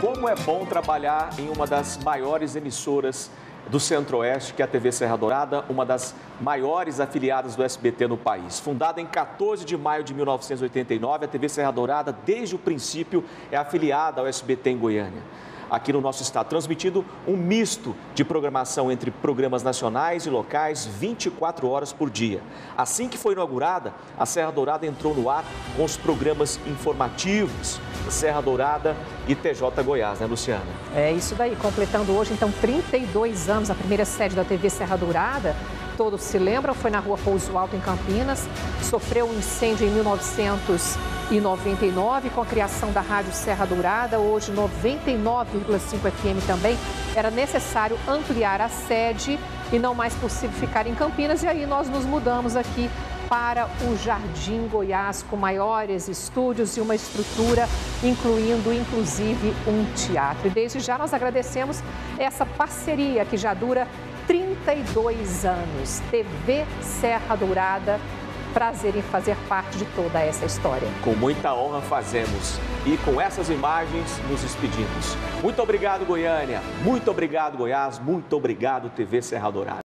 Como é bom trabalhar em uma das maiores emissoras do Centro-Oeste, que é a TV Serra Dourada, uma das maiores afiliadas do SBT no país. Fundada em 14 de maio de 1989, a TV Serra Dourada, desde o princípio, é afiliada ao SBT em Goiânia aqui no nosso estado, transmitindo um misto de programação entre programas nacionais e locais 24 horas por dia. Assim que foi inaugurada, a Serra Dourada entrou no ar com os programas informativos Serra Dourada e TJ Goiás, né, Luciana? É isso daí, completando hoje então 32 anos, a primeira sede da TV Serra Dourada todos se lembram, foi na rua Pouso Alto, em Campinas. Sofreu um incêndio em 1999 com a criação da Rádio Serra Dourada, hoje 99,5 FM também. Era necessário ampliar a sede e não mais possível ficar em Campinas. E aí nós nos mudamos aqui para o Jardim Goiás, com maiores estúdios e uma estrutura, incluindo inclusive um teatro. E desde já nós agradecemos essa parceria que já dura 32 anos. TV Serra Dourada. Prazer em fazer parte de toda essa história. Com muita honra fazemos. E com essas imagens nos despedimos. Muito obrigado, Goiânia. Muito obrigado, Goiás. Muito obrigado, TV Serra Dourada.